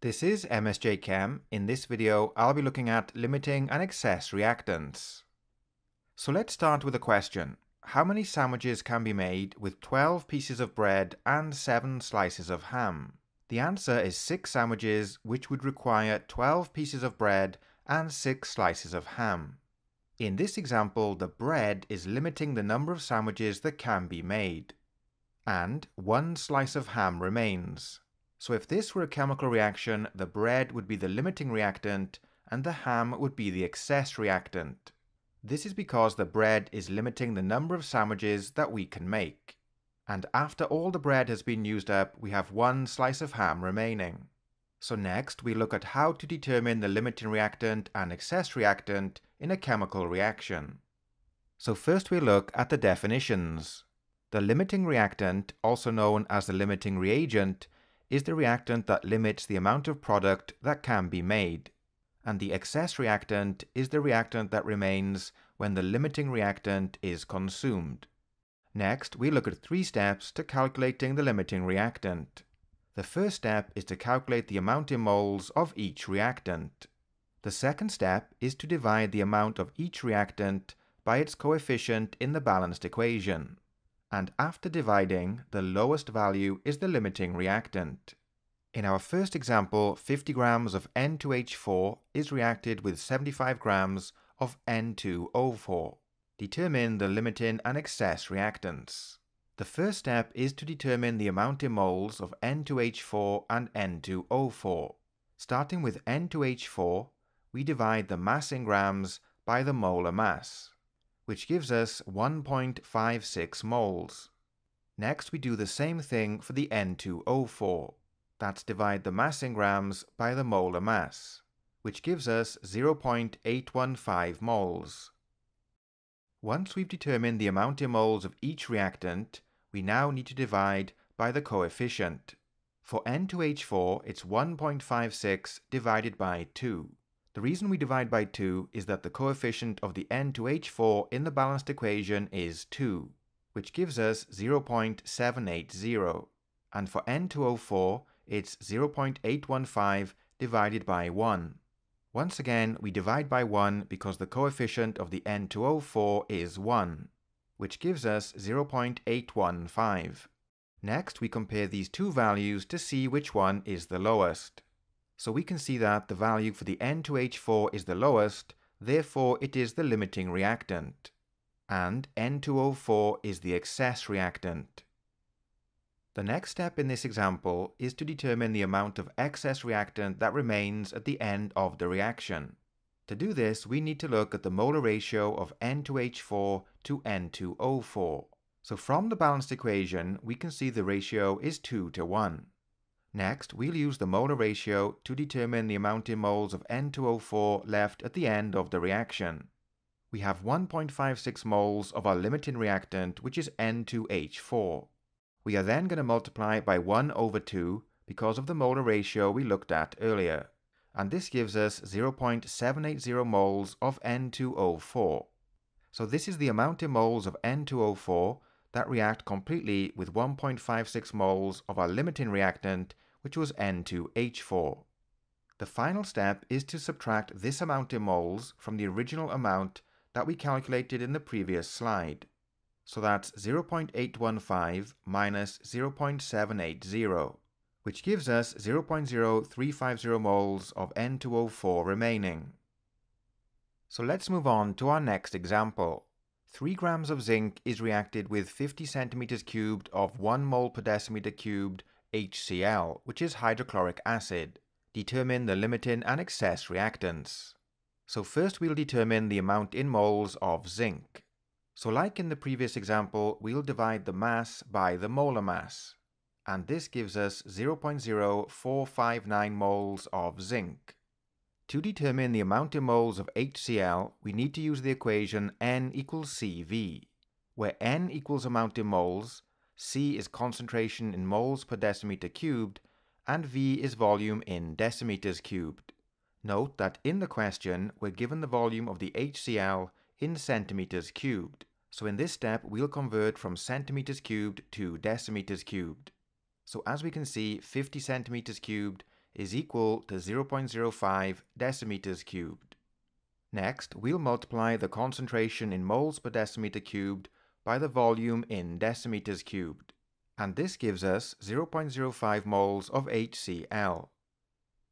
This is MSJ Chem. In this video, I'll be looking at limiting and excess reactants. So let's start with a question. How many sandwiches can be made with 12 pieces of bread and 7 slices of ham? The answer is 6 sandwiches which would require 12 pieces of bread and 6 slices of ham. In this example, the bread is limiting the number of sandwiches that can be made. And one slice of ham remains. So if this were a chemical reaction, the bread would be the limiting reactant and the ham would be the excess reactant. This is because the bread is limiting the number of sandwiches that we can make. And after all the bread has been used up, we have one slice of ham remaining. So next we look at how to determine the limiting reactant and excess reactant in a chemical reaction. So first we look at the definitions. The limiting reactant, also known as the limiting reagent, is the reactant that limits the amount of product that can be made, and the excess reactant is the reactant that remains when the limiting reactant is consumed. Next, we look at three steps to calculating the limiting reactant. The first step is to calculate the amount in moles of each reactant. The second step is to divide the amount of each reactant by its coefficient in the balanced equation and after dividing, the lowest value is the limiting reactant. In our first example, 50 grams of N2H4 is reacted with 75 grams of N2O4. Determine the limiting and excess reactants. The first step is to determine the amount in moles of N2H4 and N2O4. Starting with N2H4, we divide the mass in grams by the molar mass which gives us 1.56 moles. Next we do the same thing for the N2O4. That's divide the mass in grams by the molar mass, which gives us 0.815 moles. Once we've determined the amount in moles of each reactant, we now need to divide by the coefficient. For N2H4, it's 1.56 divided by 2. The reason we divide by 2 is that the coefficient of the N2H4 in the balanced equation is 2, which gives us 0.780. And for N2O4, it's 0.815 divided by 1. Once again, we divide by 1 because the coefficient of the N2O4 is 1, which gives us 0.815. Next, we compare these two values to see which one is the lowest. So we can see that the value for the N2H4 is the lowest, therefore it is the limiting reactant. And N2O4 is the excess reactant. The next step in this example is to determine the amount of excess reactant that remains at the end of the reaction. To do this, we need to look at the molar ratio of N2H4 to N2O4. So from the balanced equation, we can see the ratio is 2 to 1. Next, we'll use the molar ratio to determine the amount in moles of N2O4 left at the end of the reaction. We have 1.56 moles of our limiting reactant, which is N2H4. We are then going to multiply by 1 over 2 because of the molar ratio we looked at earlier, and this gives us 0.780 moles of N2O4. So this is the amount in moles of N2O4 that react completely with 1.56 moles of our limiting reactant, which was N2H4. The final step is to subtract this amount in moles from the original amount that we calculated in the previous slide. So that's 0.815 minus 0.780, which gives us 0.0350 moles of N2O4 remaining. So let's move on to our next example. 3 grams of zinc is reacted with 50 centimeters cubed of 1 mole per decimeter cubed HCl, which is hydrochloric acid. Determine the limiting and excess reactants. So first we'll determine the amount in moles of zinc. So like in the previous example, we'll divide the mass by the molar mass. And this gives us 0.0459 moles of zinc. To determine the amount in moles of HCl, we need to use the equation N equals CV, where N equals amount in moles, C is concentration in moles per decimeter cubed, and V is volume in decimeters cubed. Note that in the question, we're given the volume of the HCl in centimeters cubed. So in this step, we'll convert from centimeters cubed to decimeters cubed. So as we can see, 50 centimeters cubed is equal to 0.05 decimeters cubed. Next, we'll multiply the concentration in moles per decimeter cubed by the volume in decimeters cubed, and this gives us 0.05 moles of HCl.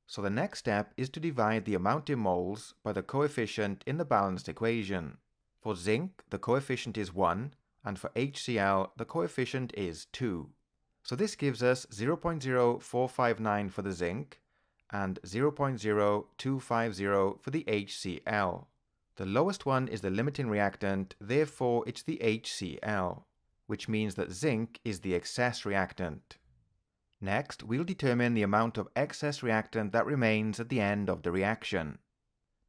So the next step is to divide the amount in moles by the coefficient in the balanced equation. For zinc, the coefficient is 1, and for HCl, the coefficient is 2. So this gives us 0.0459 for the zinc and 0.0250 for the HCl. The lowest one is the limiting reactant, therefore it's the HCl, which means that zinc is the excess reactant. Next, we'll determine the amount of excess reactant that remains at the end of the reaction.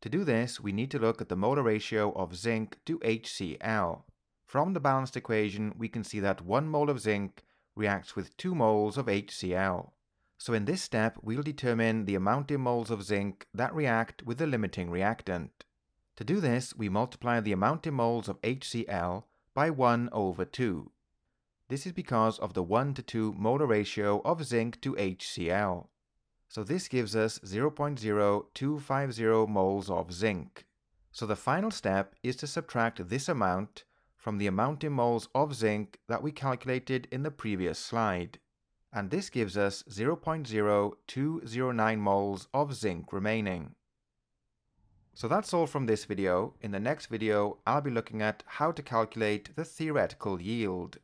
To do this, we need to look at the molar ratio of zinc to HCl. From the balanced equation, we can see that 1 mole of zinc reacts with 2 moles of HCl. So in this step, we'll determine the amount in moles of zinc that react with the limiting reactant. To do this, we multiply the amount in moles of HCl by 1 over 2. This is because of the 1 to 2 molar ratio of zinc to HCl. So this gives us 0.0250 moles of zinc. So the final step is to subtract this amount from the amount in moles of zinc that we calculated in the previous slide. And this gives us 0.0209 moles of zinc remaining. So that's all from this video. In the next video, I'll be looking at how to calculate the theoretical yield.